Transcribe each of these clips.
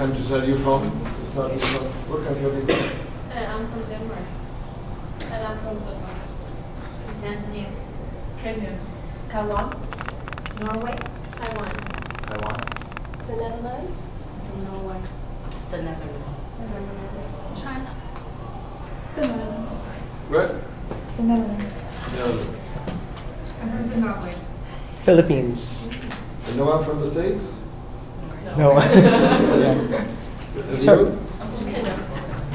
countries are you from? Starting from what country are you from? Uh, I'm from Denmark. And I'm from Denmark as Tanzania. Kenya. Taiwan, Norway, Taiwan. Taiwan. the Netherlands, From Norway. The Netherlands. Netherlands. China. the Netherlands, Where? the Netherlands. No. I'm from Zimbabwe. Philippines. And no one from the States? No. Yeah. And Sure. you?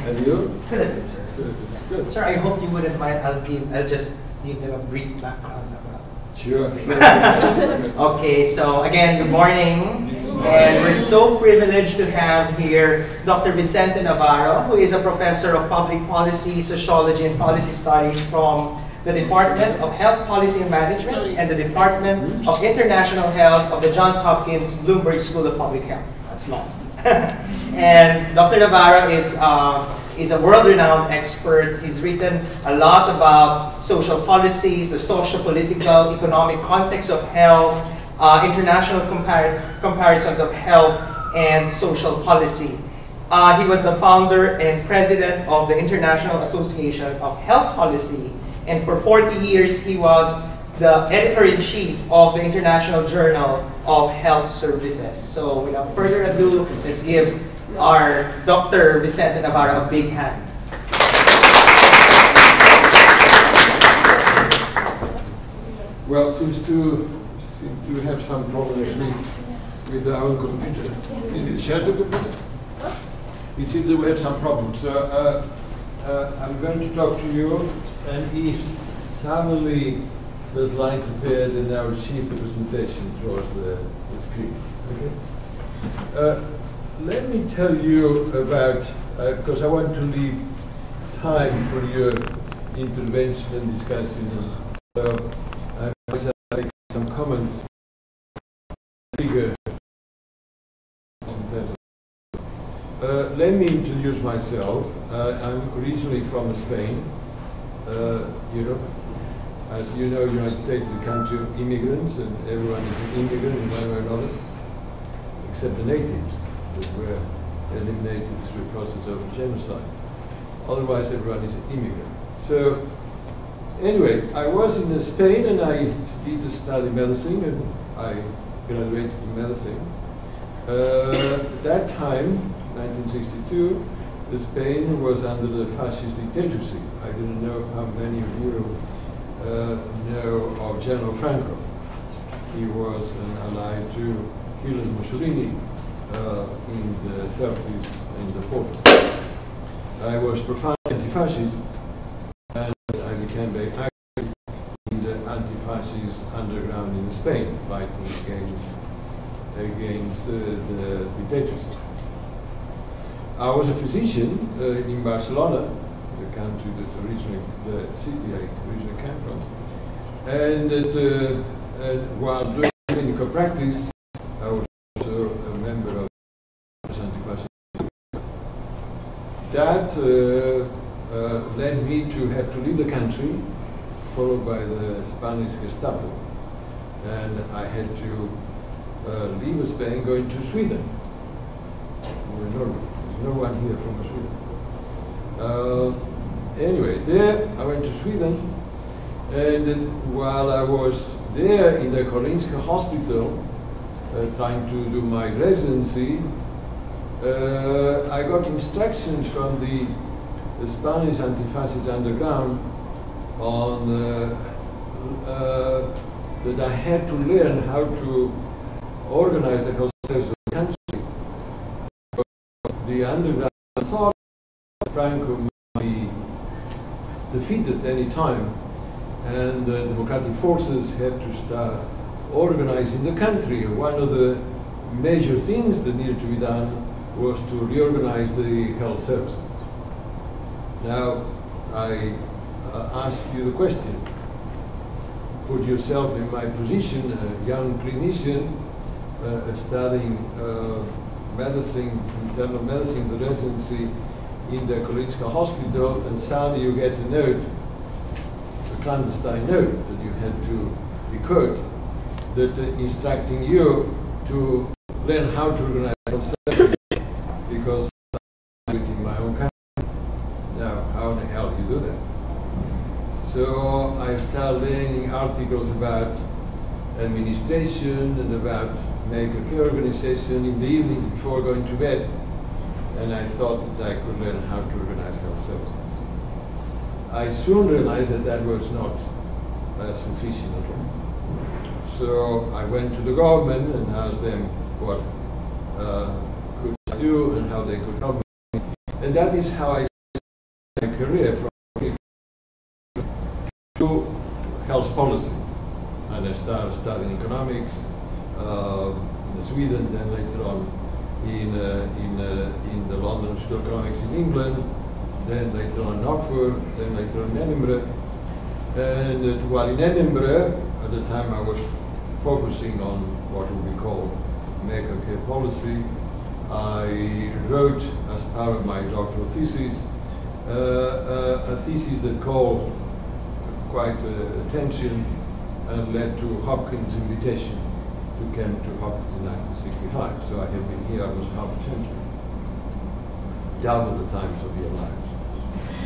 And you? Philippines, sir. Philippines. Good. Sir, I hope you wouldn't mind. I'll give. I'll just give them a brief background about. Sure, sure. Okay, so again, good morning. And we're so privileged to have here Dr. Vicente Navarro, who is a professor of public policy, sociology, and policy studies from the Department of Health Policy and Management and the Department of International Health of the Johns Hopkins Bloomberg School of Public Health. That's long. and Dr. Navarro is, uh, is a world-renowned expert. He's written a lot about social policies, the social-political, economic context of health, uh, international compar- comparisons of health and social policy. Uh, he was the founder and president of the International Association of Health Policy, and for 40 years he was the editor-in-chief of the International Journal of Health Services. So without further ado, let's give our Dr. Vicente Navarro a big hand. Well, seems to seem to have some problems with, with our computer. Is it shared computer? It seems that we have some problems. Uh, uh, I'm going to talk to you, and if suddenly those lines appear, then I will shift the presentation towards the, the screen. Okay. Uh, let me tell you about, because I want to leave time for your intervention and discussion. So I might make some comments. Bigger. Uh, let me introduce myself. Uh, I'm originally from Spain, uh, Europe. As you know, the United States is a country of immigrants, and everyone is an immigrant in one way or another, except the natives, who were eliminated through a process of genocide. Otherwise, everyone is an immigrant. So, anyway, I was in Spain and I did to study medicine, and I graduated in medicine. Uh, at that time, 1962, Spain was under the fascist dictatorship. I didn't know how many of you uh, know of General Franco. He was an ally to Hitler Mussolini uh, in the 30s and the 40s. I was profoundly anti-fascist and I became very active in the anti-fascist underground in Spain, fighting against, against uh, the dictatorship. I was a physician uh, in Barcelona, the country that originally, the city I originally came from. And uh, and while doing clinical practice, I was also a member of anti-fascist. That uh, uh, led me to have to leave the country, followed by the Spanish Gestapo. And I had to uh, leave Spain, going to Sweden, or Norway. No one here from Sweden. Uh, anyway, there I went to Sweden, and while I was there in the Karolinska Hospital, uh, trying to do my residency, uh, I got instructions from the, the Spanish anti-fascist underground on uh, uh, that I had to learn how to organize the country. The underground thought Franco might be defeated any time, and the democratic forces had to start organizing the country. One of the major things that needed to be done was to reorganize the health services. Now, I uh, ask you the question. Put yourself in my position, a young clinician uh, studying uh, medicine, internal medicine, the residency in the Karolinska Hospital, and suddenly you get a note, a clandestine note that you had to decode, that uh, instructing you to learn how to organize services because I'm in my own country. Now, how the hell do you do that? So I started learning articles about administration and about make a care organization in the evenings before going to bed. And I thought that I could learn how to organize health services. I soon realized that that was not uh, sufficient at all. So I went to the government and asked them what uh, could I do and how they could help me. And that is how I started my career from to health policy. And I started studying economics uh, in Sweden, then later on in, uh, in, uh, in the London School of Economics in England, then later on in Oxford, then later on in Edinburgh. And uh, while in Edinburgh, at the time I was focusing on what be called medical care policy, I wrote as part of my doctoral thesis uh, uh, a thesis that called quite uh, attention and led to Hopkins' invitation to come to Hopkins in 1965. So I have been here almost half a century, double the times of your lives.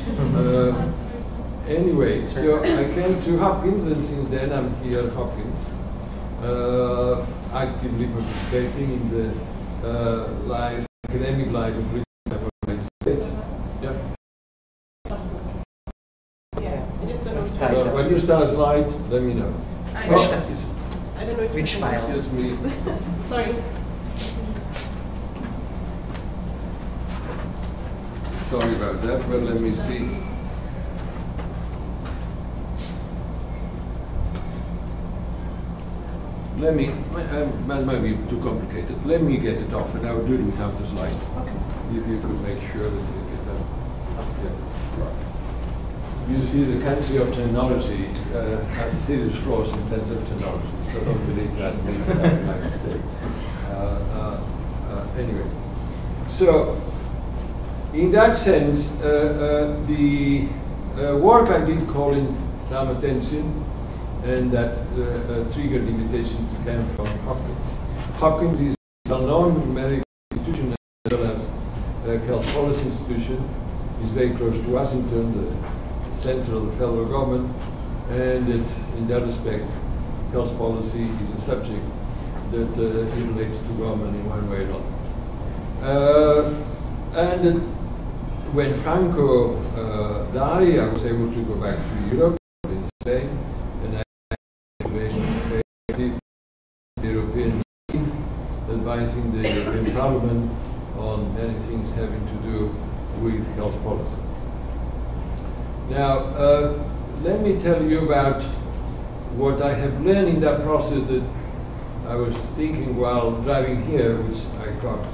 uh, anyway, so I came to Hopkins, and since then I'm here at Hopkins, uh, actively participating in the uh, life, academic life of the United States. Yeah. Yeah, it is the What's note. that? Well, when you start a slide, let me know. I Which- know. I don't know if Which you file? Excuse me. Sorry. Sorry about that, but let me see. Let me, um, that might be too complicated. Let me get it off and I'll do it without the slides. Okay. If you could make sure that you get that. Yeah. You see, the country of technology uh, has serious flaws in terms of technology, so don't believe that in the United States. Uh, uh, uh, anyway, so in that sense, uh, uh, the work I did calling some attention and that triggered invitation to come from Hopkins. Hopkins is a known medical institution as well as a health policy institution. It's very close to Washington, center of the federal government, and in that respect, health policy is a subject that uh, relates to government in one way or another. Uh, and when Franco uh, died, I was able to go back to Europe, in Spain, and I was the European Union, advising the European Parliament on many things having to do with health policy. Now, uh, let me tell you about what I have learned in that process that I was thinking while driving here, which I got,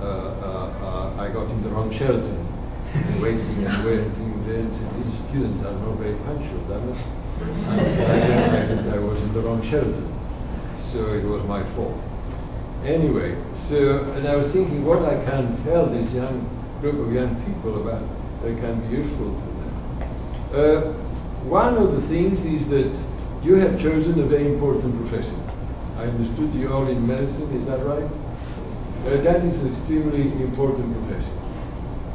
uh, uh, uh, I got in the wrong Sheraton, and waiting and waiting and these students are not very punctual, damn. And I realized that I was in the wrong Sheraton, so it was my fault. Anyway, so, and I was thinking what I can tell this young group of young people about that can be useful to them. Uh, one of the things is that you have chosen a very important profession. I understood you all in medicine, is that right? Uh, that is an extremely important profession.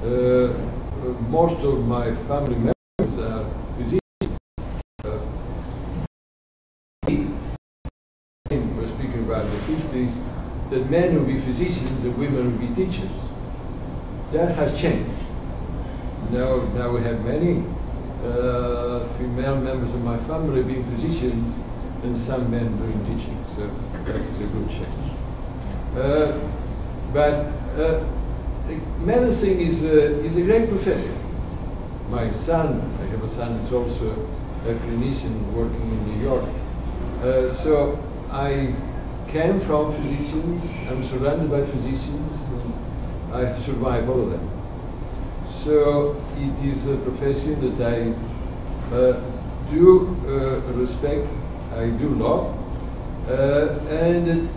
Uh, uh, most of my family members are physicians. Uh, we're speaking about the 50s, that men will be physicians and women will be teachers. That has changed. Now, now we have many uh, female members of my family being physicians and some men doing teaching, so that is a good change. Uh, but uh, medicine is a, is a great profession. My son, I have a son who's also a clinician working in New York. Uh, so I came from physicians, I'm surrounded by physicians, I survive all of them. So it is a profession that I uh, do uh, respect, I do love, uh, and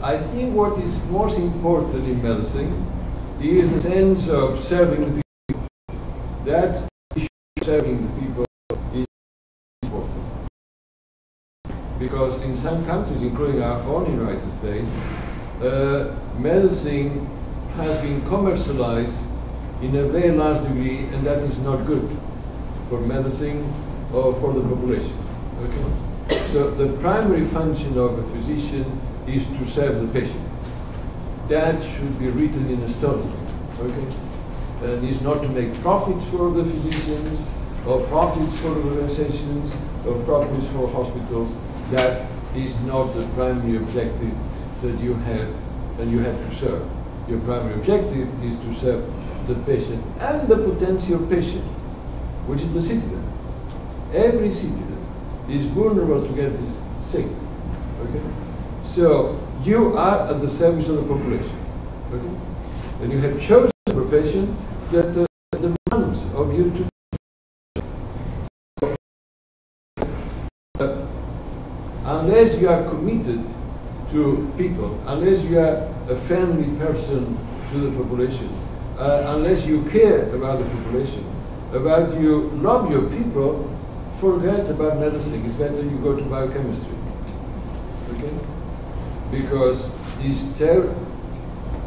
I think what is most important in medicine is the sense of serving the people. That serving the people is important. Because in some countries, including our own United States, uh, medicine has been commercialized in a very large degree, and that is not good for medicine or for the population. Okay? So the primary function of a physician is to serve the patient. That should be written in a stone. Okay? And is not to make profits for the physicians or profits for organizations or profits for hospitals. That is not the primary objective that you have and you have to serve. Your primary objective is to serve the patient and the potential patient, which is the citizen. Every citizen is vulnerable to get this sick. Okay? So you are at the service of the population. Okay? And you have chosen a profession that uh, demands of you to unless you are committed to people, unless you are a friendly person to the population, uh, unless you care about the population, about you love your people, forget about medicine. It's better you go to biochemistry. Okay? Because these ter-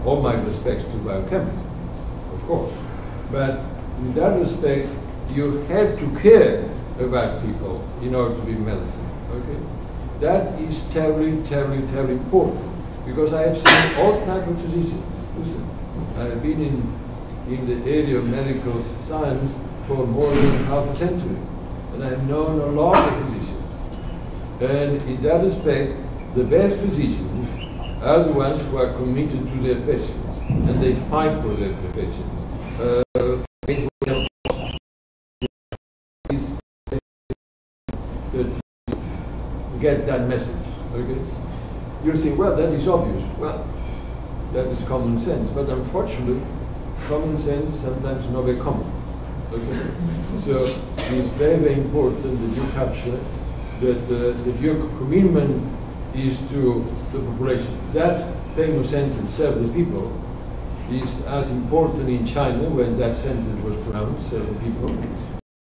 all my respects to biochemists, of course. But in that respect, you have to care about people in order to be medicine. Okay? That is terribly, terribly, terribly important. Because I have seen all types of physicians. Listen, I've been in, in the area of medical science for more than half a century. And I have known a lot of physicians. And in that respect, the best physicians are the ones who are committed to their patients and they fight for their patients. Uh, get that message. Okay? You'll say, well, that is obvious. Well, that is common sense. But unfortunately, common sense sometimes not very common. Okay? so it's very, very important that you capture that, uh, that your commitment is to the population. That famous sentence, serve the people, is as important in China when that sentence was pronounced, serve the people,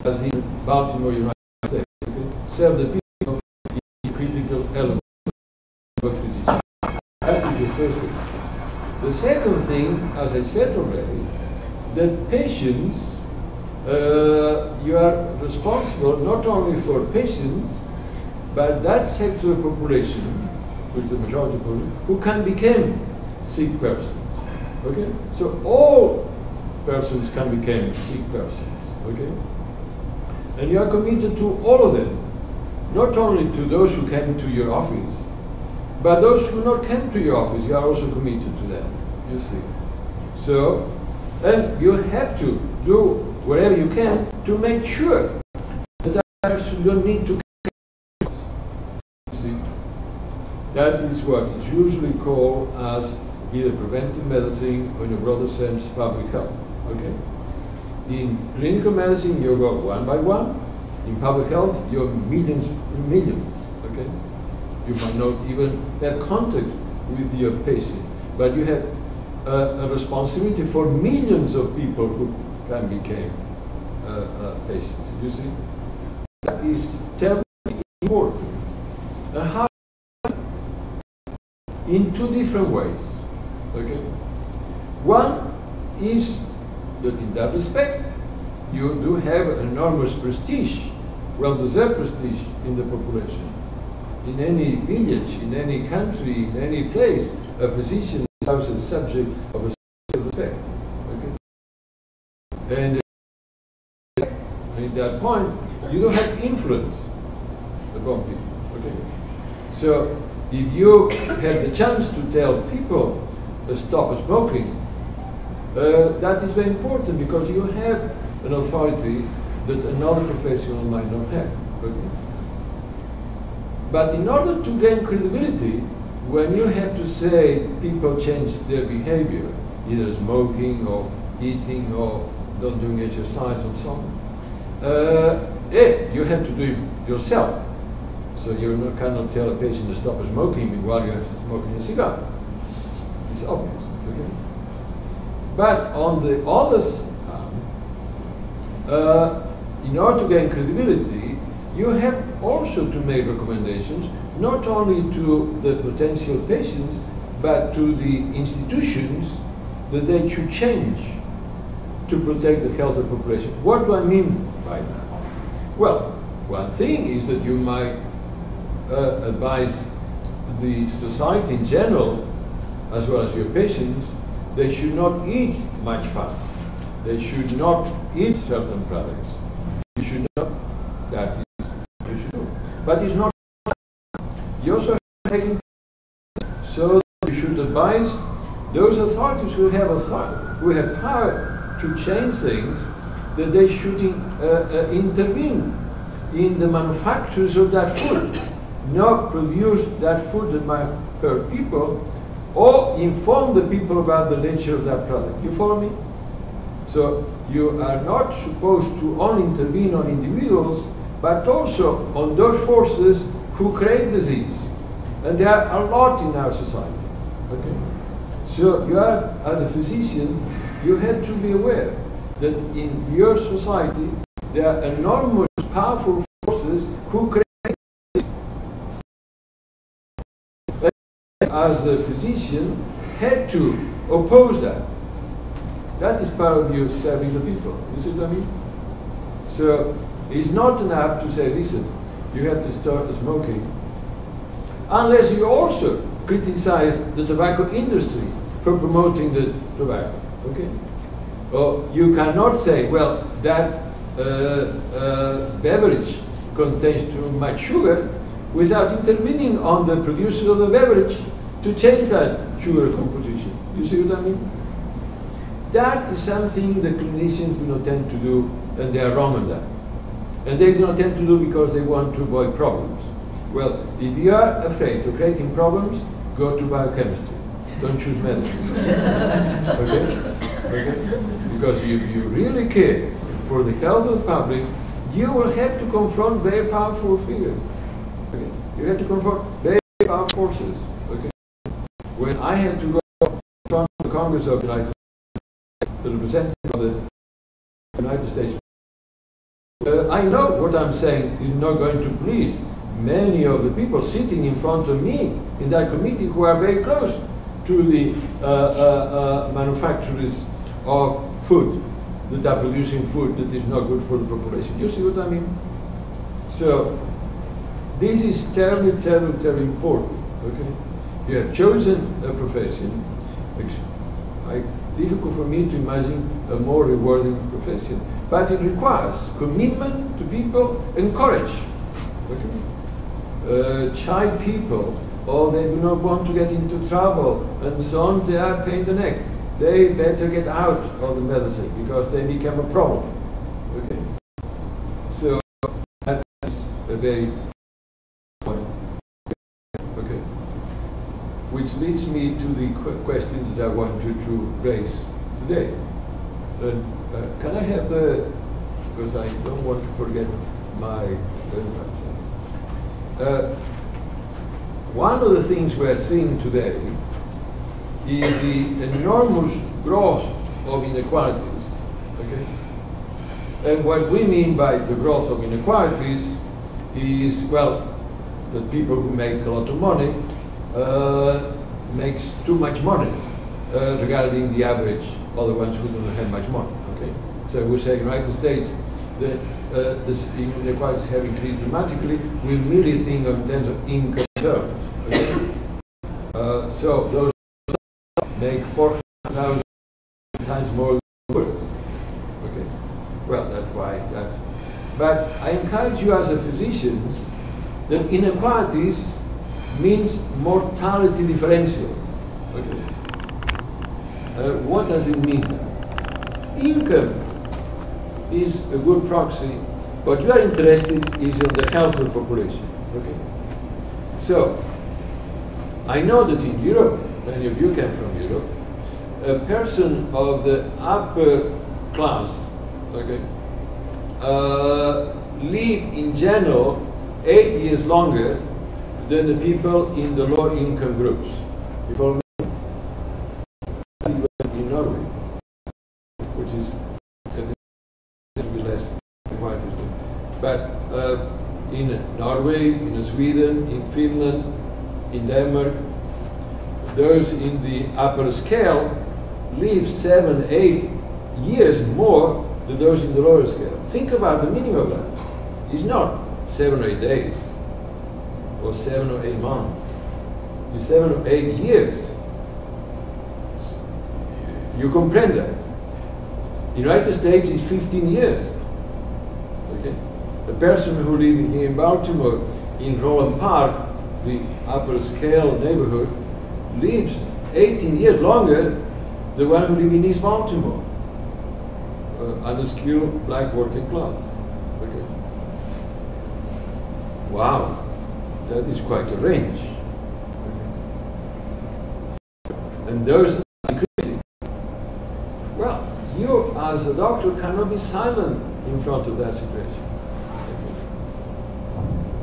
as in Baltimore, United States. Okay? Serve the people is a critical element of a physician. That is the first thing. The second thing, as I said already, that patients, uh, you are responsible not only for patients, but that sector of population, which is the majority of who can become sick persons. Okay? So all persons can become sick persons. Okay? And you are committed to all of them, not only to those who came to your office, but those who not came to your office, you are also committed to them. You see. So, and you have to do whatever you can to make sure that person don't need to. That is what is usually called as either preventive medicine or in a broader sense public health. Okay? In clinical medicine you go one by one. In public health you have millions millions. Okay? You might not even have contact with your patient, but you have a responsibility for millions of people who can become uh, uh, patients. You see, that is terribly important. And how? In two different ways. Okay. One is that in that respect, you do have enormous prestige, well-deserved prestige in the population in any village, in any country, in any place, a physician is the subject of a respect. Okay? And uh, at that point, you don't have influence upon people. Okay? So if you have the chance to tell people to stop smoking, uh, that is very important because you have an authority that another professional might not have. Okay? But in order to gain credibility, when you have to say people change their behavior, either smoking or eating or not doing exercise and so on, uh, eh, you have to do it yourself. So you not, cannot tell a patient to stop smoking while you're smoking a cigar. It's obvious. Okay? But on the other hand, uh, in order to gain credibility, you have also to make recommendations not only to the potential patients but to the institutions that they should change to protect the health of the population. What do I mean by that? Well, one thing is that you might uh, advise the society in general, as well as your patients, they should not eat much fat. They should not eat certain products. You should not. That is, you should do. But it's not. You also taking. So you should advise those authorities who have authority, who have power to change things, that they should in, uh, uh, intervene in the manufacturers of that food, not produce that food hurt people, or inform the people about the nature of that product. You follow me? So you are not supposed to only intervene on individuals, but also on those forces who create disease. And there are a lot in our society. Okay? So you are, as a physician, you have to be aware that in your society there are enormous, powerful forces who create disease. as a physician had to oppose that. That is part of you serving the people. You see what I mean? So it's not enough to say, listen, you have to start smoking, unless you also criticize the tobacco industry for promoting the tobacco. Okay? Or you cannot say, well, that uh, uh, beverage contains too much sugar without intervening on the producer of the beverage to change that sugar composition. You see what I mean? That is something the clinicians do not tend to do, and they are wrong on that. And they do not tend to do because they want to avoid problems. Well, if you are afraid of creating problems, go to biochemistry. Don't choose medicine. okay? okay? Because if you really care for the health of the public, you will have to confront very powerful figures. Okay? You have to confront very powerful forces. Okay? When I had to go front the Congress of the United States, the representative of the United States, uh, I know what I'm saying is not going to please many of the people sitting in front of me in that committee who are very close to the uh, uh, uh manufacturers of food that are producing food that is not good for the population. You see what I mean? So this is terribly, terribly, terribly important. Okay, you have chosen a profession. I, difficult for me to imagine a more rewarding profession, but it requires commitment to people and courage. Uh, child people, or they do not want to get into trouble, and so on, they are paying the neck they better get out of the medicine because they become a problem. Okay? So that's a very point. Okay. Which leads me to the qu question that I wanted to raise today. Uh, can I have the, because I don't want to forget my uh, one of the things we're seeing today is the enormous growth of inequalities. Okay? And what we mean by the growth of inequalities is, well, the people who make a lot of money makes too much money uh, regarding the average other ones who don't have much money. Okay, so we say United States the uh, inequalities have increased dramatically. We merely think in terms of income terms. Okay? Uh, so those make 4,000 times more. Okay? Well, that's why that. But I encourage you as a physician that inequalities means mortality differentials. Okay? Uh, what does it mean? Income is a good proxy. What you are interested is in the health of the population. Okay? So, I know that in Europe, many of you came from Europe, a person of the upper class, okay, uh, live in general eight years longer than the people in the low income groups. People in Norway, which is less but uh, in Norway, in Sweden, in Finland, in Denmark, those in the upper scale live seven, eight years more than those in the lower scale. Think about the meaning of that. It's not seven or eight days, or seven or eight months. It's seven or eight years. You comprehend that? United States is 15 years. Okay? A person who lives here in Baltimore, in Roland Park, the upper scale neighborhood, lives 18 years longer than the one who lives in East Baltimore, uh, unskilled black working class. Okay? Wow, that is quite a range. And those increasing. Well, you as a doctor cannot be silent in front of that situation.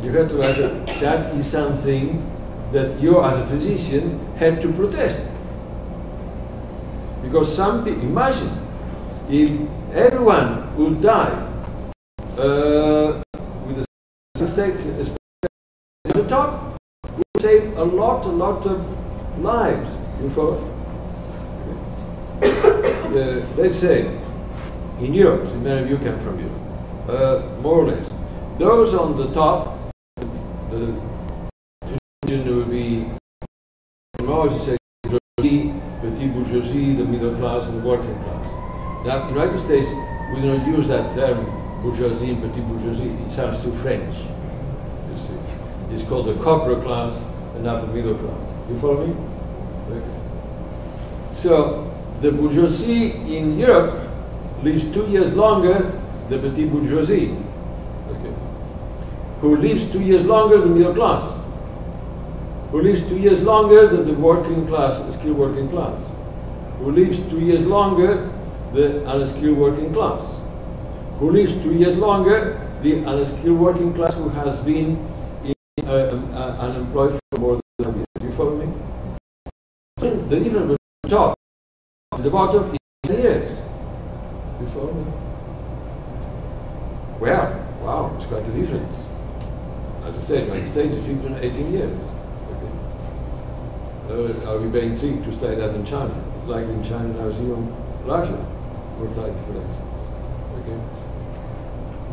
You have to have a, that is something that you as a physician had to protest. Because some people, imagine, if everyone would die uh, with a mistake the top, we save a lot, a lot of lives. You follow? uh, let's say, in Europe, so many of you come from Europe, uh, more or less, those on the top, the will be, more you say, bourgeoisie, petit bourgeoisie, the middle class, and the working class. Now, in the United States, we don't use that term bourgeoisie and petit bourgeoisie. It sounds too French. You see, it's called the corporate class and not the middle class. You follow me? Okay. So the bourgeoisie in Europe lives two years longer than the petit bourgeoisie, okay. who lives two years longer than the middle class, who lives two years longer than the working class, skilled working class, who lives two years longer the unskilled working class, who lives two years longer the unskilled working class who has been uh, unemployed for more than a year. Do you follow me? The between the top the bottom is 10 years. You follow me? Well, wow, it's quite a difference. As I said, United States is 15, 18 years. Okay. Uh, are we paying three to stay that in China? Like in China now even larger mortality differences. Okay?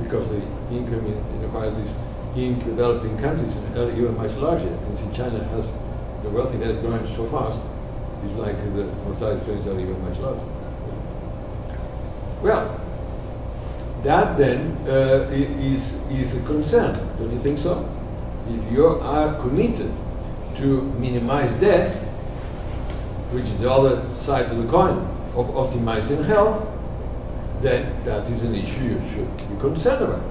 Because the income in, the inequalities in developing countries even much larger. And see, China has the wealthy net growing so fast, it's like the mortality differences are even much larger. Well, that then uh, is, is a concern, don't you think so? If you are committed to minimize death, which is the other side of the coin of optimizing health, then that is an issue you should be concerned about.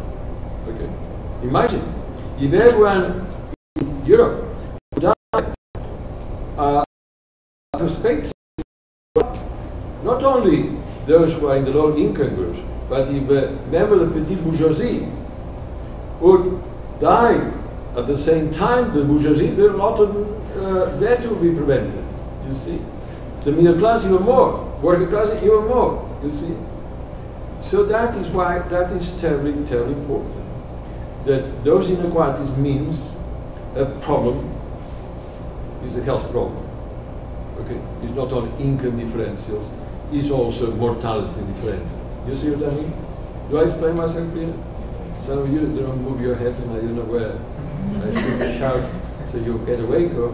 Okay? Imagine if everyone in Europe died uh, respect not only those who are in the low income groups, but if a member of the petite bourgeoisie would die at the same time the bourgeoisie, there are a lot of uh, deaths will be prevented. You see, the middle class even more, working class even more. You see, so that is why that is terribly, terribly important. That those inequalities means a problem is a health problem. Okay, it's not only income differentials, it's also mortality differential. You see what I mean? Do I explain myself clear? Some of you don't move your head and I don't know where I should shout so you get awake or,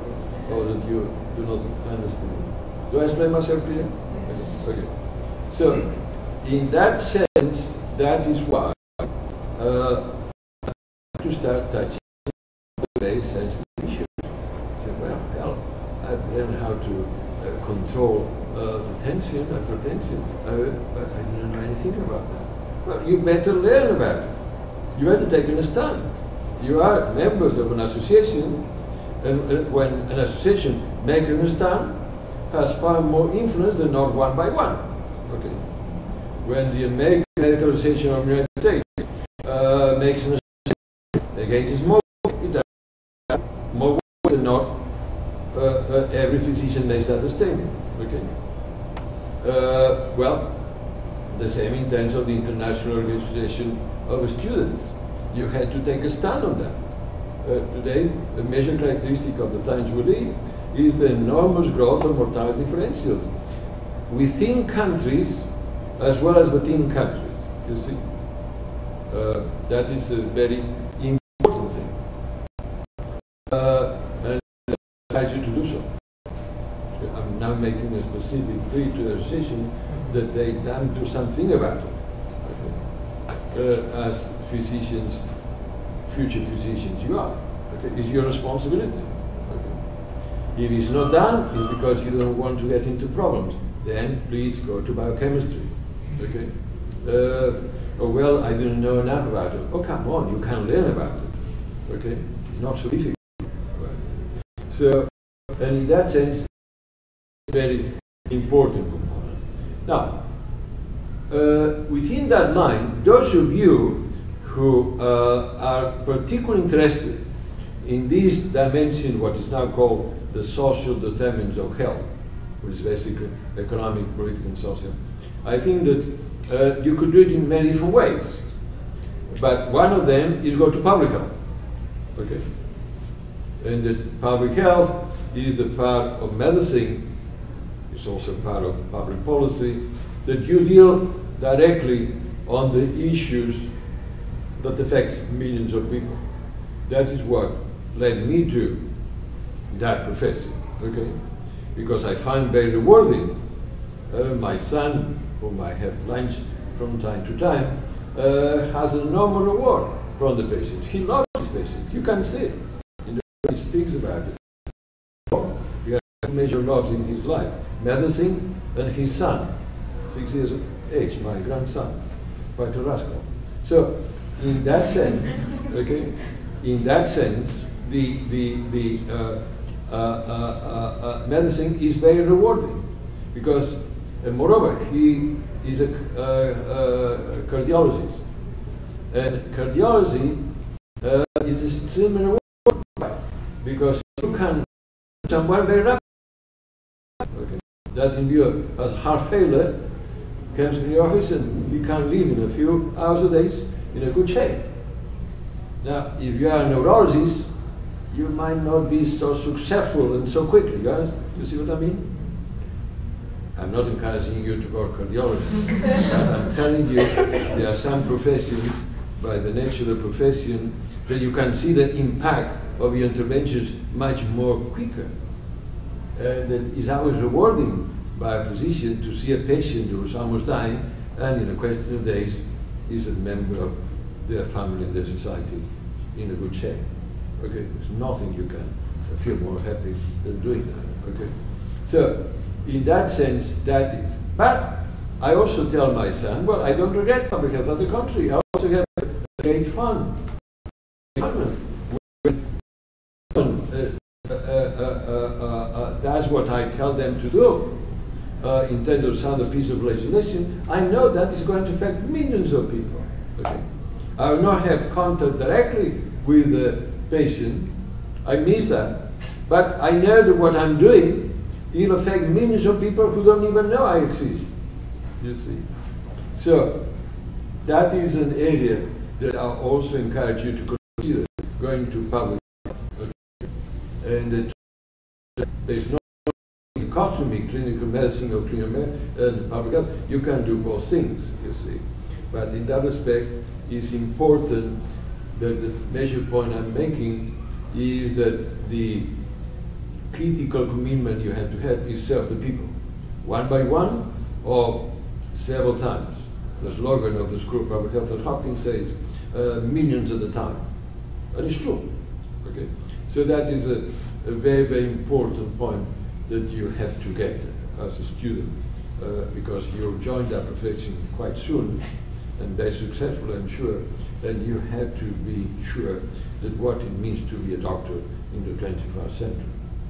or that you do not understand. Do I explain myself clear? Okay. So, in that sense, that is why to start touching very sensitive issues. Say, well, hell, I've learned how to uh, control uh, the tension, hypertension, uh, but I didn't know anything about that. Well, you better learn about it. You better take a stand. You are members of an association, and uh, when an association makes a stand, has far more influence than not one by one. Okay. When the American Medical Association of the United States uh, makes an does have more weight than not uh, uh, every physician makes that a statement. Okay. Uh, well, the same in terms of the International Organization of Students. You had to take a stand on that. Uh, today, the major characteristic of the times we live is the enormous growth of mortality differentials. within countries as well as within countries. You see, uh, that is a very important thing, uh, and I advise you to do so. I'm making a specific plea to the association that they then do something about it. Okay? Uh, as physicians, future physicians you are. Okay? It's your responsibility. Okay? If it's not done, it's because you don't want to get into problems. Then please go to biochemistry. Okay? Uh, oh, well, I didn't know enough about it. Oh, come on, you can learn about it. Okay? It's not so difficult. So, and in that sense, very important component. Now, uh, within that line, those of you who uh, are particularly interested in this dimension, what is now called the social determinants of health, which is basically economic, political, and social, I think that uh, you could do it in many different ways. But one of them is go to public health. Okay? And that public health is the part of medicine it's also part of public policy, that you deal directly on the issues that affects millions of people. That is what led me to that profession, okay? Because I find very rewarding. Uh, my son, whom I have lunch from time to time, uh, has an enormous reward from the patient. He loves his patient. You can see it he speaks about it major loves in his life medicine and his son, six years of age, my grandson, quite a rascal. So, in that sense, okay, in that sense, the, the, the uh, uh, uh, uh medicine is very rewarding because, and moreover, he is a, cardiologist. And cardiology uh, is extremely rewarding because you can someone very rapidly. That in view as heart failure comes in the office and you can live in a few hours or days in a good shape. Now, if you are a neurologist, you might not be so successful and so quickly. You, you see what I mean? I'm not encouraging you to go to cardiology. I'm telling you there are some professions, by the nature of the profession, that you can see the impact of your interventions much more quicker and it is always rewarding by a physician to see a patient who is almost dying and in a question of days is a member of their family and their society in a good shape. Okay, there's nothing you can feel more happy than doing that. Okay, so in that sense, that is. But I also tell my son, well, I don't regret public health. On the country. I also have a great fun. Uh, uh, uh, that's what I tell them to do. Uh, in terms of sound piece of legislation, I know that is going to affect millions of people. Okay? I will not have contact directly with the patient. I miss that. But I know that what I'm doing will affect millions of people who don't even know I exist. You see? So that is an area that I also encourage you to consider going to public and there's no dichotomy, clinical medicine or clinical and public health. You can do both things, you see. But in that respect, it's important that the major point I'm making is that the critical commitment you have to have is serve the people, one by one or several times. The slogan of the School of Public Health at Hopkins says uh, millions at a time. And it's true. Okay? So that is a, a very, very important point that you have to get as a student uh, because you'll join that profession quite soon and very successful, I'm sure, and you have to be sure that what it means to be a doctor in the 21st century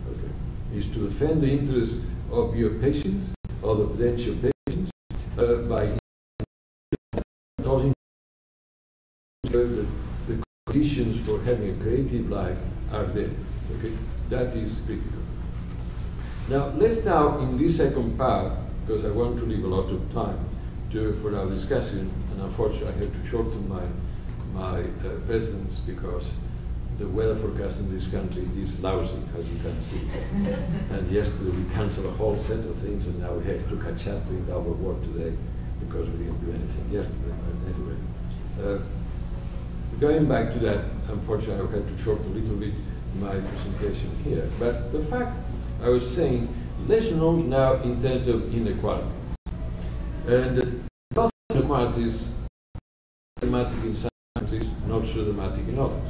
okay, is to defend the interests of your patients or the potential patients uh, by causing the, the conditions for having a creative life are there. Okay, that is critical. Now let's now in this second part, because I want to leave a lot of time to, for our discussion, and unfortunately I have to shorten my my uh, presence because the weather forecast in this country is lousy, as you can see. and yesterday we canceled a whole set of things, and now we have to catch up doing our work today because we didn't do anything yesterday. But anyway, uh, going back to that, unfortunately, I had to shorten a little bit my presentation here. But the fact I was saying, know now in terms of inequalities. And uh, inequalities dramatic in some countries, not so dramatic in others.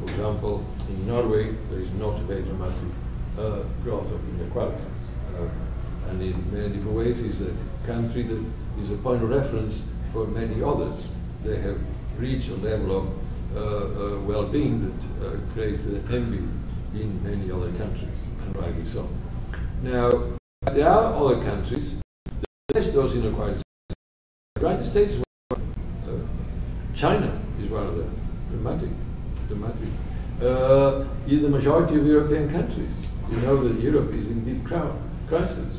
For example, in Norway, there is not a very dramatic uh, growth of inequalities. Uh, and in many different ways, it's a country that is a point of reference for many others. They have reached a level of uh, uh well-being that uh, creates envy in many other countries, rightly so. Now, there are other countries that less those inequalities. The United States is one, uh, China is one of them, dramatic dramatic. Uh, in the majority of European countries, you know that Europe is in deep crisis.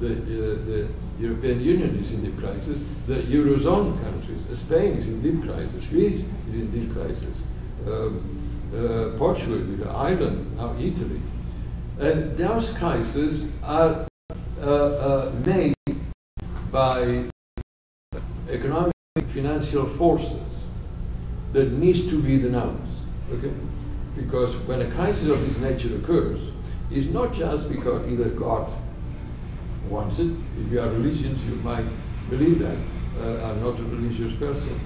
The, uh, the European Union is in deep crisis. The Eurozone countries, uh, Spain is in deep crisis. Greece is in deep crisis. Um, uh, Portugal, Ireland, now Italy. And those crises are uh, uh, made by economic financial forces that needs to be denounced. Okay? Because when a crisis of this nature occurs, it's not just because either God wants it. If you are religious, you might believe that. Uh, I'm not a religious person,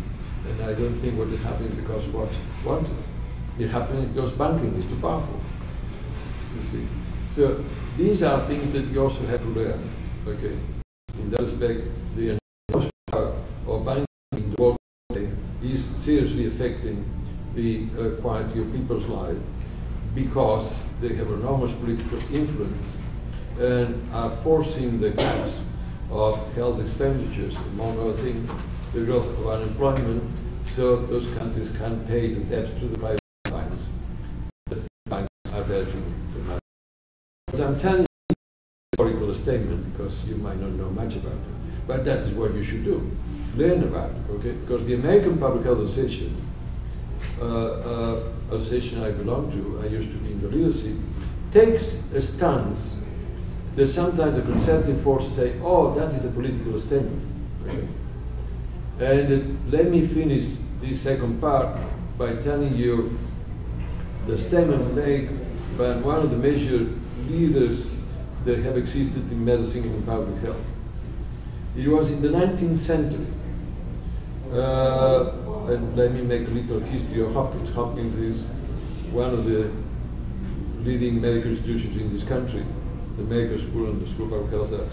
and I don't think what is happening because God wanted it. It happened because banking is too powerful. You see. So these are things that you also have to learn. Okay. In that respect, the power of banking in the world is seriously affecting the uh, quality of people's lives because they have enormous political influence and are forcing the cuts of health expenditures, among other things, the growth of unemployment, so those countries can pay the debt to the private banks. The banks are there to, to manage. But I'm telling you a historical statement because you might not know much about it. But that is what you should do. Learn about it, okay? Because the American Public Health Association uh, uh, association I belong to, I used to be in the leadership, takes a stance that sometimes the conservative forces say, oh, that is a political statement. Okay. And let me finish this second part by telling you the statement made by one of the major leaders that have existed in medicine and public health. It was in the 19th century. Uh, and let me make a little history of Hopkins. Hopkins is one of the leading medical institutions in this country. The medical school and the School of Health are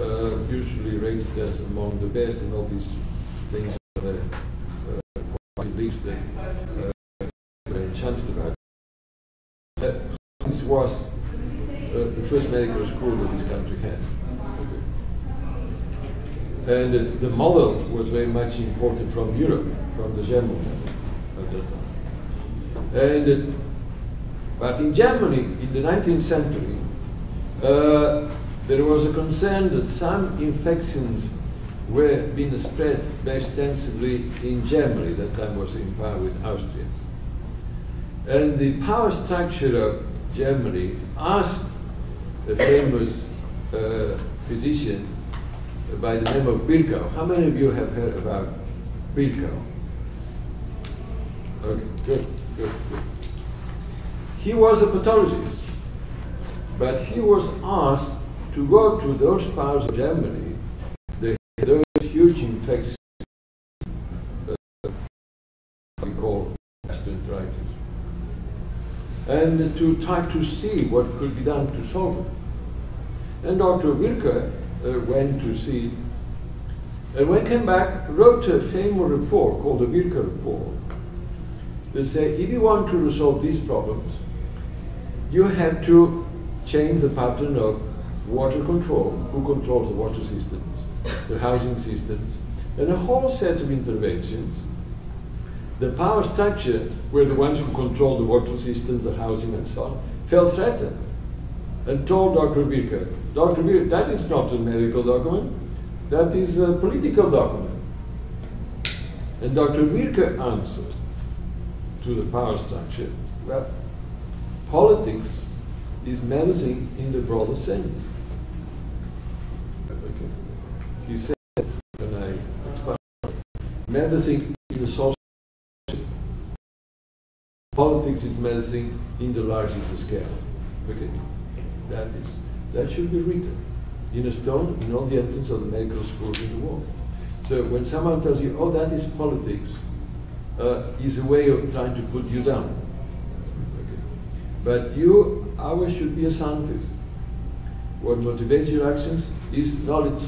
uh, usually rated as among the best in all these things that uh, beliefs they uh, were enchanted about. Uh, this was uh, the first medical school that this country had. And the model was very much imported from Europe, from the German model at that time. And it, but in Germany, in the 19th century, uh, there was a concern that some infections were being spread very extensively in Germany, that time was in power with Austria. And the power structure of Germany asked the famous uh, physician by the name of Virchow. How many of you have heard about Virchow? Okay, good, good, good. He was a pathologist, but he was asked to go to those parts of Germany had those huge infections uh, we call gastroenteritis, and to try to see what could be done to solve it. And Dr. Virchow uh, went to see. And when he came back, wrote a famous report called the Virchow Report that said if you want to resolve these problems, you have to change the pattern of water control, who controls the water systems, the housing systems, and a whole set of interventions. The power structure, where the ones who control the water systems, the housing, and so on, felt threatened and told Dr. Virchow, Dr. Virchow, that is not a medical document, that is a political document. And Dr. Virchow answered to the power structure Well, politics is medicine in the broader sense. Okay. He said, when I medicine is a social. Politics is medicine in the largest scale. Okay, that is that should be written in a stone in all the entrance of the medical schools in the world. So when someone tells you, "Oh, that is politics," uh, is a way of trying to put you down. Okay. But you, ours should be a scientist. What motivates your actions is knowledge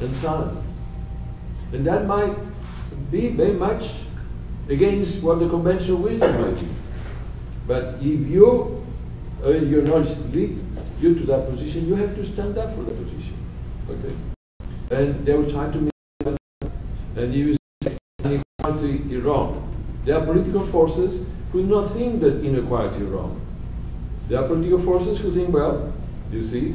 and science. And that might be very much against what the conventional wisdom might be. But if you, uh, your knowledge lead you to that position, you have to stand up for that position. Okay? And they will try to make and you say inequality is wrong. There are political forces who do not think that inequality is wrong. There are political forces who think, well, you see,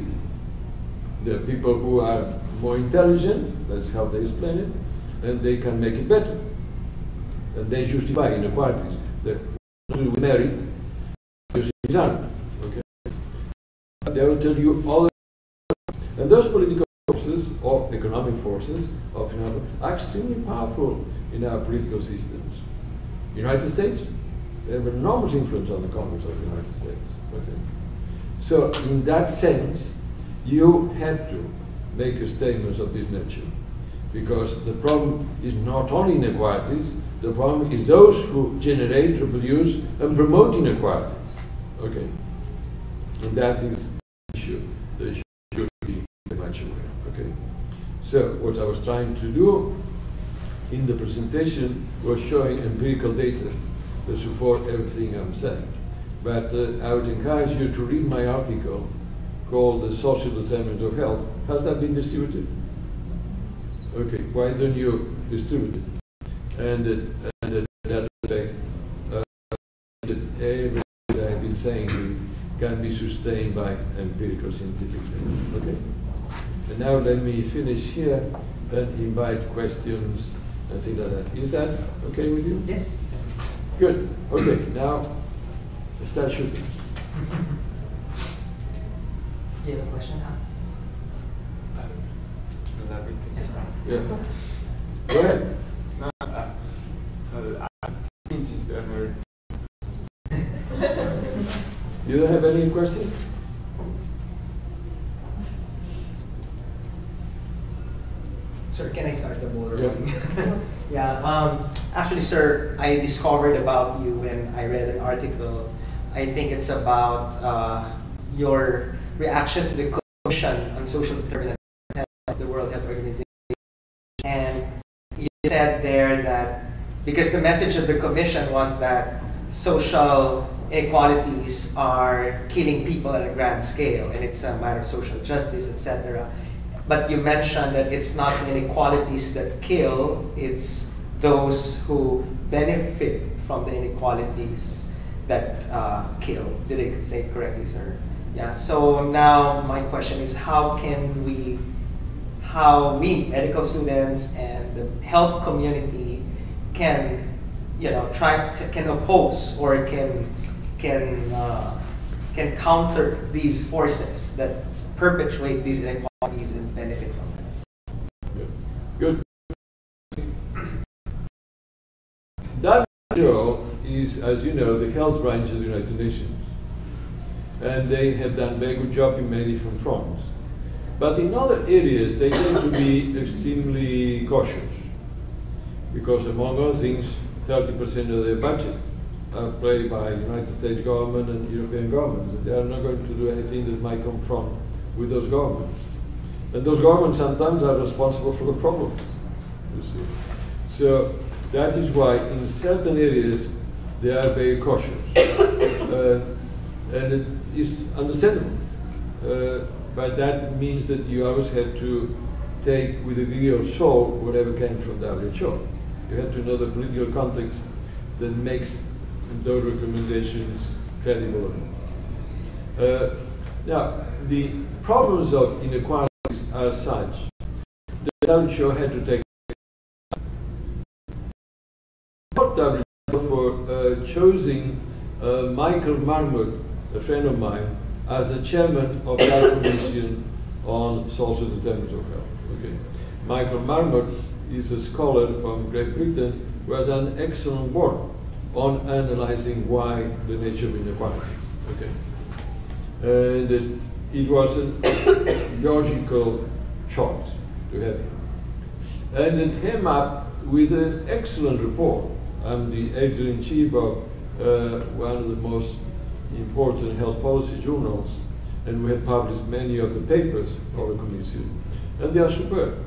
there are people who are more intelligent, that's how they explain it, and they can make it better. And they justify inequalities. They will marry using example. Okay? They will tell you all and those political forces or economic forces of you know, are extremely powerful in our political systems. United States, they have enormous influence on the Congress of the United States. Okay? So in that sense, you have to make a statement of this nature. Because the problem is not only inequalities, the problem is those who generate, reproduce, and promote inequalities. Okay? And that is the issue that should be much aware. Okay? So what I was trying to do in the presentation was showing empirical data to support everything I'm saying. But uh, I would encourage you to read my article called The Social Determinants of Health. Has that been distributed? Okay, why don't you distribute it? And and that way, uh, that everything that I've been saying can be sustained by empirical scientific data. Okay? And now let me finish here and invite questions and things like that. Is that okay with you? Yes. Good. Okay, now start shooting. Do you have a question? Yes, ma'am. Yeah. Go ahead. You don't have any question? Sir, can I start the ball Yeah. rolling? yeah. Um, actually, sir, I discovered about you when I read an article. I think it's about uh, your reaction to the Commission on Social Determinants of the World Health Organization, and you said there that because the message of the Commission was that social inequalities are killing people at a grand scale, and it's a matter of social justice, etc. But you mentioned that it's not inequalities that kill, it's those who benefit from the inequalities that uh, kill. Did I say correctly, sir? Yeah, so now my question is how can we, how we, medical students and the health community can, you know, try to, can oppose or can, can, uh, can counter these forces that perpetuate these inequalities and benefit from them. Good. WHO is, as you know, the health branch of the United Nations. And they have done a very good job in many different fronts. But in other areas, they tend to be extremely cautious. Because among other things, 30% of their budget are played by United States government and European governments. They are not going to do anything that might confront with those governments. And those governments sometimes are responsible for the problem, you see. So that is why in certain areas they are very cautious. uh, and it is understandable. Uh, but that means that you always have to take with a degree of soul whatever came from WHO. You have to know the political context that makes those recommendations credible. Uh, now, the problems of inequalities are such that WHO had to take for uh, choosing uh, Michael Marmot, a friend of mine, as the chairman of that commission on social determinants of health. Okay. Michael Marmot is a scholar from Great Britain who has done excellent work on analyzing why the nature of inequality. Okay. And it, it was a logical choice to have him. And it came up with an excellent report. I'm the editor-in-chief of uh, one of the most important health policy journals, and we have published many of the papers of the commission, and they are superb,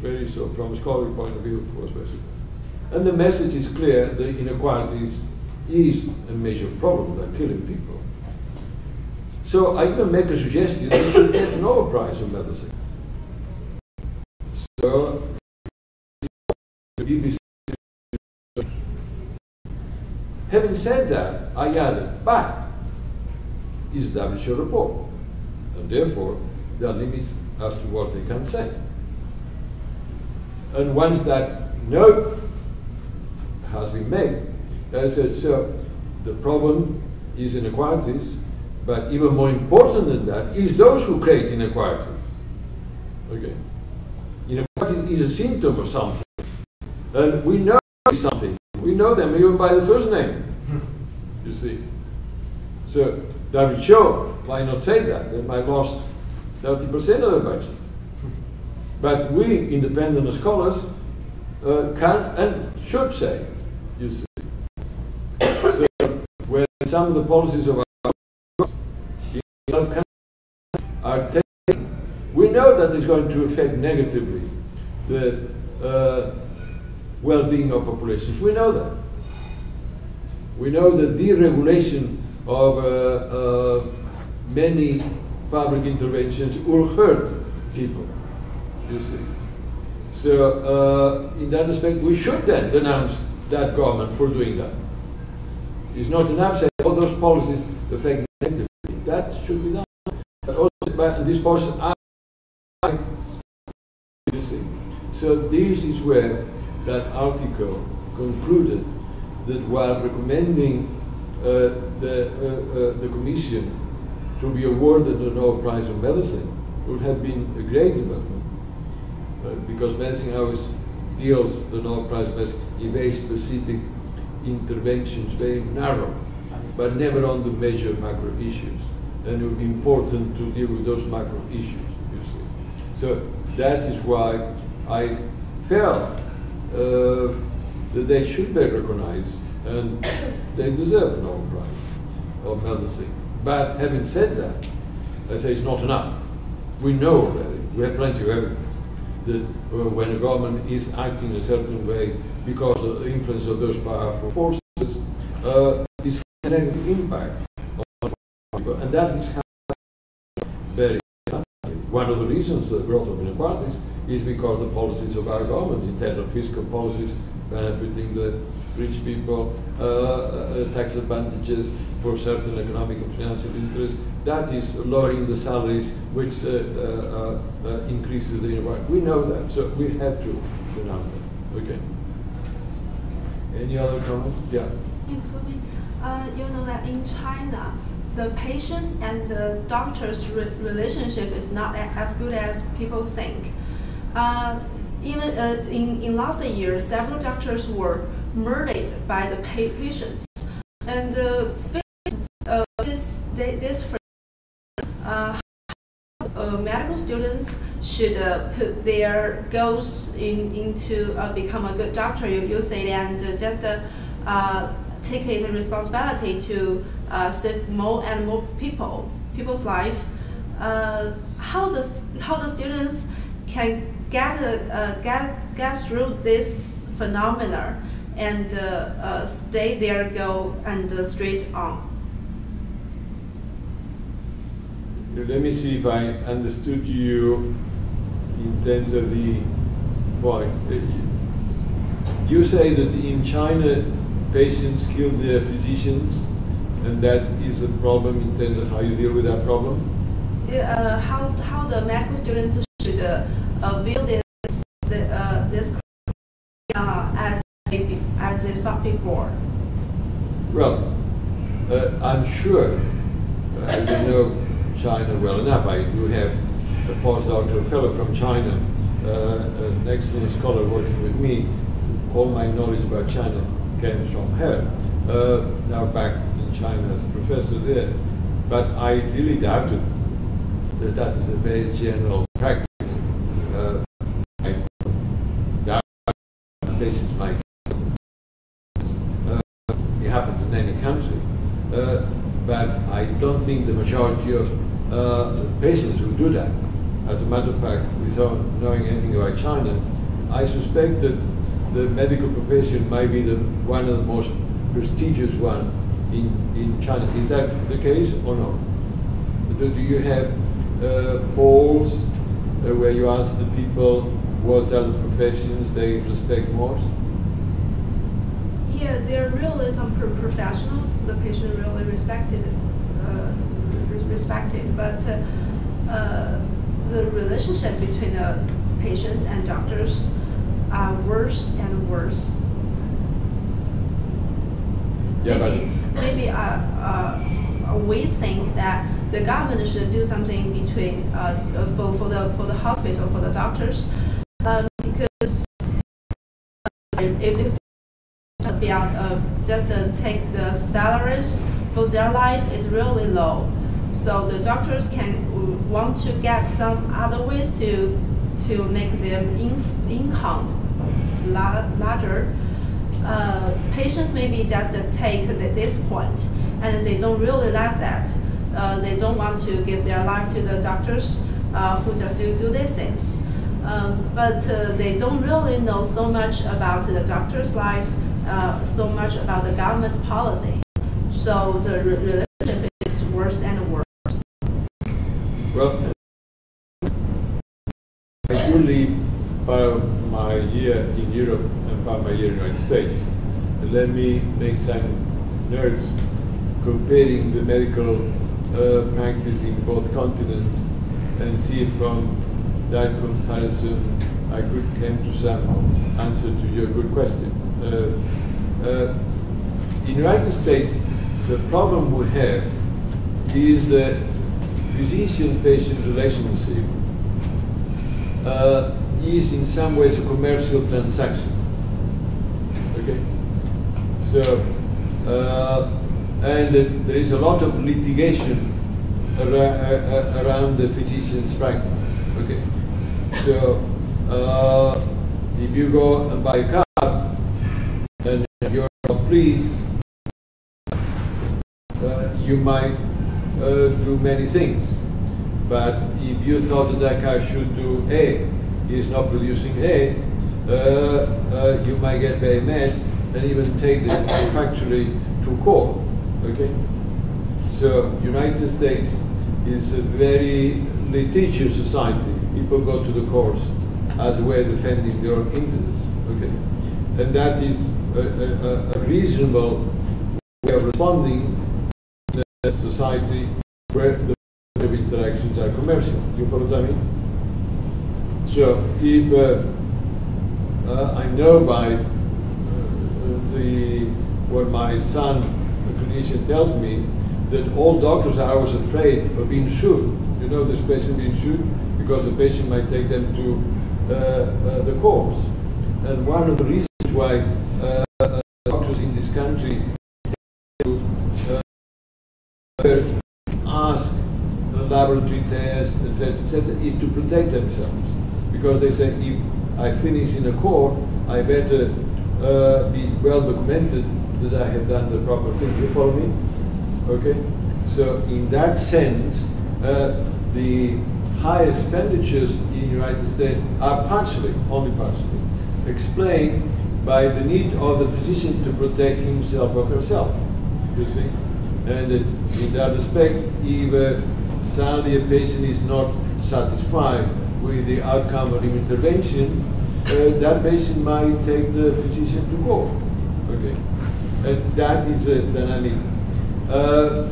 very so from a scholarly point of view, of course, superb. And the message is clear: the inequalities is a major problem. They're killing people. So I even make a suggestion: we should get a Nobel Prize in medicine. So Having said that, I added, but it's a WHO report, and therefore there are limits as to what they can say. And once that note has been made, I said, so the problem is inequalities, but even more important than that is those who create inequalities. Okay. Inequality is a symptom of something. And we know something. We know them even by the first name. you see. So WHO might not say that. They might lost 30% of the budget. But we, independent scholars, uh, can and should say, you see. So when some of the policies of our are taken, we know that it's going to affect negatively the uh, well-being of populations. We know that. We know that deregulation of uh, uh, many public interventions will hurt people, you see. So uh, in that respect, we should then denounce that government for doing that. It's not enough saying all those policies affect negatively. That should be done. But also, but these policies are, you see. So this is where that article concluded that while recommending uh, the, uh, uh, the Commission to be awarded the Nobel Prize in Medicine would have been a great development. Uh, because always deals the Nobel Prize in Medicine in very specific interventions, very narrow, but never on the major macro issues. And it would be important to deal with those macro issues, you see. So that is why I felt uh, that they should be recognized and they deserve a Nobel Prize of medicine. But having said that, I say it's not enough. We know already, we have plenty of evidence, uh, when a government is acting in a certain way because of the influence of those powerful forces, uh, this has a negative impact on people. And that is very one of the reasons for the growth of inequalities is because the policies of our governments, in terms of fiscal policies, benefiting the rich people, uh, uh, tax advantages for certain economic and financial interests, that is lowering the salaries, which uh, uh, uh, increases the inequality. We know that, so we have to denounce that. Okay. Any other comment? Yeah. Uh, you know that in China, the patients and the doctors' re relationship is not as good as people think. Uh, even uh, in, in last year, several doctors were murdered by the pa patients. And uh, this, this uh, uh, medical students should uh, put their goals in, into uh, become a good doctor, you, you say, and just uh, uh, take it responsibility to save more and more people, people's life. how does how the students can get get get through this phenomena and uh, uh, stay there, go and uh, straight on? let me see if I understood you in terms of the point. You say that in China, patients kill their physicians, and that is a problem in terms of how you deal with that problem? Uh, how, how the medical students should uh, view this, uh, this uh, as, saw before? Well, uh, I'm sure, I don't know China well enough. I do have a postdoctoral fellow from China, uh, an excellent scholar working with me. All my knowledge about China came from her. Uh, now back in China as a professor there. But I really doubted that that is a very general practice. Uh, I doubt this is my uh, it happens in any country. Uh, but I don't think the majority of uh, patients will do that. As a matter of fact, without knowing anything about China, I suspect that the medical profession might be the, one of the most prestigious one in, in China. Is that the case or not? Do, do you have uh, polls uh, where you ask the people what are the professions they respect most? Yeah, there are really some pro- professionals the patient really respected, re- respected, but uh, uh, the relationship between the patients and doctors are worse and worse. Yeah, maybe maybe uh, uh, we think that the government should do something between uh, uh, for, for the for the hospital for the doctors um, because if, if uh, just uh, take the salaries for their life is really low. So the doctors can uh, want to get some other ways to to make their in, income la- larger. Uh, patients maybe just uh, take this point and they don't really like that. Uh, they don't want to give their life to the doctors uh, who just do, do these things. Um, but uh, they don't really know so much about the doctor's life uh, so much about the government policy. So the re- relationship is worse and worse. Well, I do leave part of my year in Europe and part of my year in the United States. And let me make some notes comparing the medical uh, practice in both continents and see if from that comparison I could come to some answer to your good question. Uh, uh, in the United States, the problem we have is the physician-patient relationship uh, is in some ways a commercial transaction. Okay? So, uh, and there is a lot of litigation ar- around the physician's practice. Okay? So, uh, if you go and buy a car, you're uh, you might uh, do many things. But if you thought that car should do A, is not producing A, uh, uh, you might get very mad and even take the factory to court. Okay? So United States is a very litigious society. People go to the courts as a way of defending their own interests. Okay? And that is a, a, reasonable way of responding in a society where the interactions are commercial. You follow what I mean? So if uh, uh, I know by uh, the what my son, the clinician, tells me that all doctors are always afraid of being sued. You know, this patient being sued because the patient might take them to uh, uh, the courts. And one of the reasons why uh, uh, doctors in this country ask a laboratory test, etc., etc., is to protect themselves. Because they say, if I finish in a court, I better uh, be well documented that I have done the proper thing. You follow me? Okay? So, in that sense, uh, the high expenditures in the United States are partially, only partially, explained by the need of the physician to protect himself or herself. You see? And in that respect, if uh, sadly a patient is not satisfied with the outcome of the intervention, uh, that patient might take the physician to court. Okay, and that is a dynamic. Uh,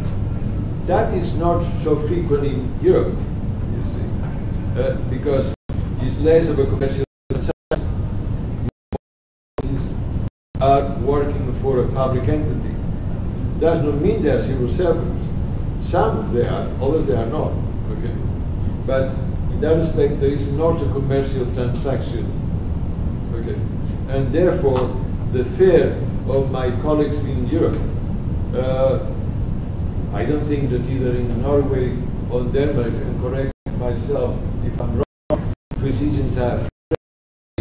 that is not so frequent in Europe, you see, because it's less of a commercial. Are working for a public entity, does not mean they are civil servants. Some they are, others they are not. Okay, but in that respect, there is not a commercial transaction. Okay, and therefore, the fear of my colleagues in Europe, uh, I don't think that either in Norway or Denmark, I'm correct myself if I'm wrong, physicians have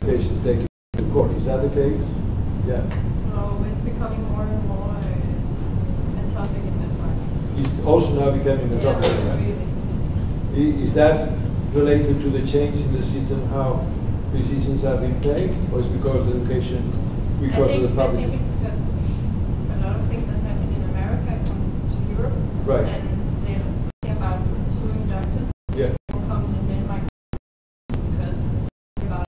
patients taken to court. Is that the case? Yeah. Oh, it's becoming more and more a topic in Denmark. It's also now becoming a topic. Yeah, right? really. Is that related to the change in the system, how decisions are being paid, or is it because of education, because I of the public? I think because a lot of things that happen in America come to Europe. Right. And they're thinking about suing doctors. Yeah. Will come in Denmark because about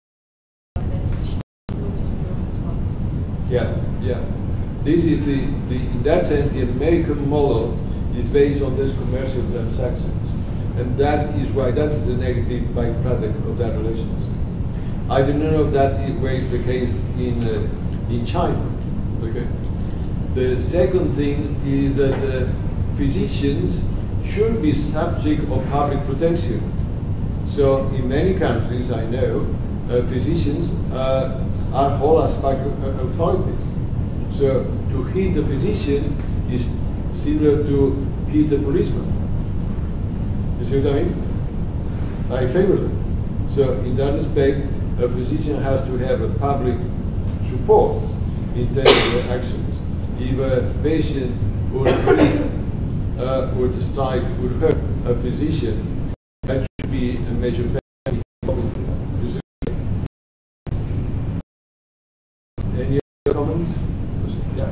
then it's moved to Europe as. Yeah, yeah. This is the, the, in that sense, the American model is based on this commercial transactions. And that is why that is a negative byproduct of that relationship. I do not know if that i- the case in, uh, in China. Okay. The second thing is that the physicians should be subject of public protection. So in many countries, I know, uh, physicians uh, are whole as uh, authorities. So to hit a physician is similar to a policeman. You see what I mean? I favor that. So in that respect, a physician has to have a public support in terms of actions. If a patient would uh, would strike, would hurt a physician, that should be a major penalty. You see? Any other comments? Yeah.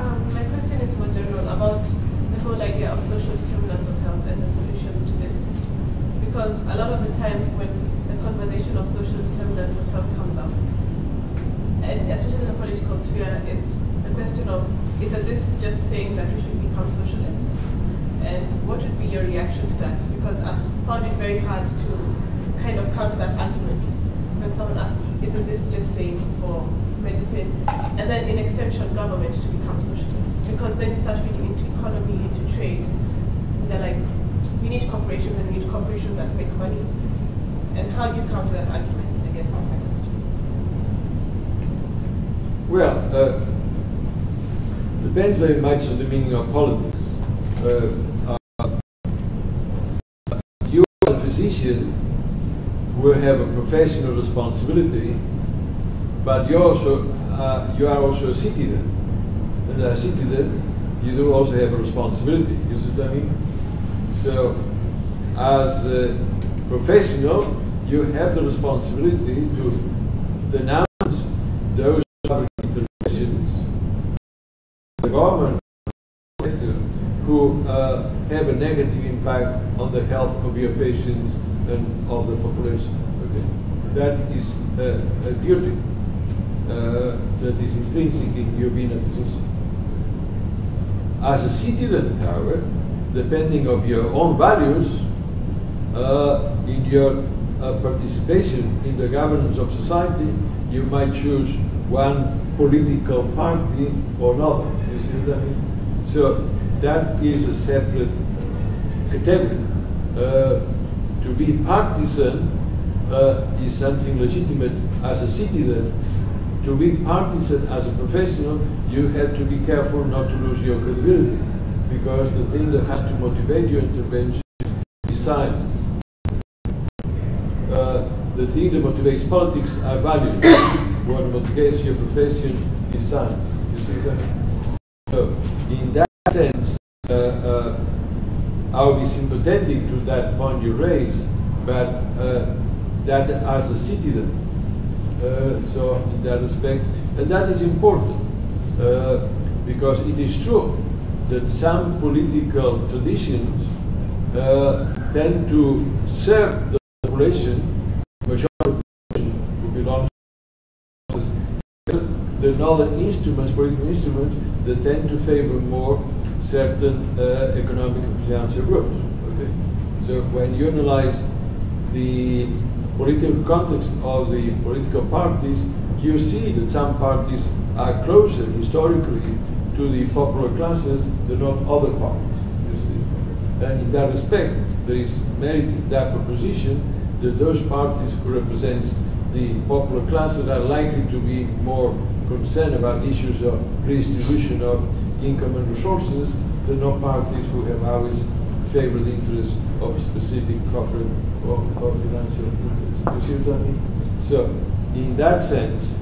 Um, my question is more general about the whole idea of social determinants of health and the solutions to this. Because a lot of the time when the conversation of social determinants of health comes up, and especially in the political sphere, it's the question of is it this just saying that we should become socialists? And what would be your reaction to that? Because I found it very hard to kind of counter that argument when someone asks, isn't this just saying for medicine? And then in extension, government to become socialist. Because then you start feeding into economy, into trade. And they're like, we need corporations and we need corporations that make money. And how do you counter that argument, I guess is my question. Well, uh, depends very much on the meaning of politics. Uh, uh, you as a physician will have a professional responsibility, but you also uh, you are also a citizen, and as a citizen, you do also have a responsibility. You see what I mean? So, as a professional, you have the responsibility to denounce those the government who uh, have a negative impact on the health of your patients and of the population. Okay? That is a duty uh, that is intrinsic in you being a physician. As a citizen, however, depending on your own values, uh, in your uh, participation in the governance of society, you might choose one political party or not. You see what I mean? So that is a separate category. Uh, to be partisan uh, is something legitimate as a citizen. To be partisan as a professional, you have to be careful not to lose your credibility, because the thing that has to motivate your intervention is science. Uh, the thing that motivates politics are values. what motivates your profession is. You see that? So, in that sense, uh, uh, I'll be sympathetic to that point you raise, but uh, that as a citizen, uh, so in that respect, and that is important uh, because it is true that some political traditions uh, tend to serve the population, majority of the population who belongs to the other instruments, political instruments, that tend to favor more certain uh, economic and financial groups. Okay? So when you analyze the political context of the political parties, you see that some parties are closer historically to the popular classes, they're not other parties, you see. And in that respect, there is merit in that proposition that those parties who represent the popular classes are likely to be more concerned about issues of redistribution of income and resources than not parties who have always favored interests of specific corporate or, or financial interests. You see what I mean? So, in that sense,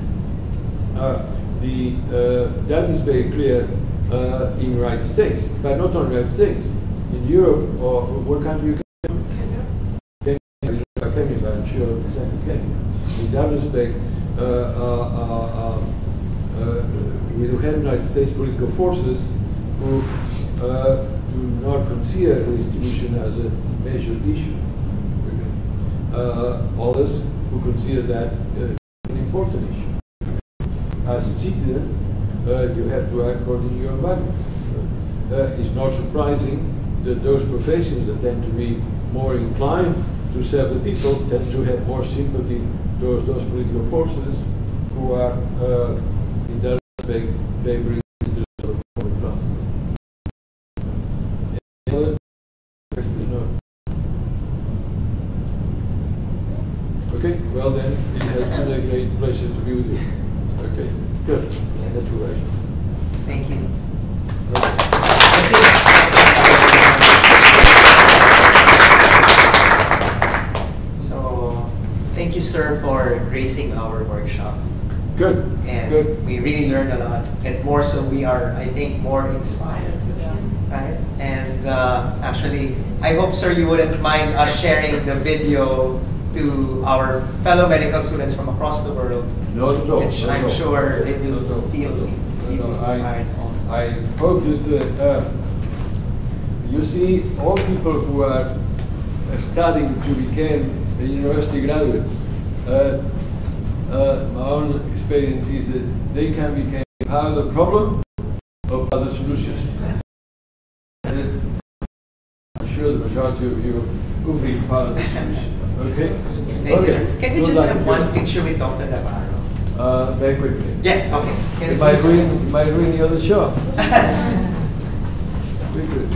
uh, the, uh, that is very clear uh, in United States, but not only United States. In Europe, or what country you. But I'm the same in that respect, uh, uh, uh, we have United States political forces who do not consider redistribution as a major issue. Others who consider that an important issue as a citizen, uh, you have to act according to your values. Uh, it's not surprising that those professions that tend to be more inclined to serve the people tend to have more sympathy towards those political forces who are, uh, in that respect, favoring the interests of the common class. Any other? No. Okay, well then, it has been a great pleasure to be with you. Okay, good. That's right. Thank you. Sir, for gracing our workshop. Good, And good. we really learned a lot. And more so, we are, I think, more inspired. Right? And uh, actually, I hope, sir, you wouldn't mind us sharing the video to our fellow medical students from across the world, Not at all. which not I'm all. sure they Not at all. will feel ins- No, feel no, I- also. I hope that, uh, uh, you see, all people who are uh, studying to become university graduates, my own experience is that they can become part of the problem or part of the solution. I'm sure the majority of you will be part of the solution. Okay? Thank okay. you. Can we just have one picture with Dr. Navarro? Uh, very quickly. Yes, okay. Can It might ruin, it might ruin the other show. Quickly.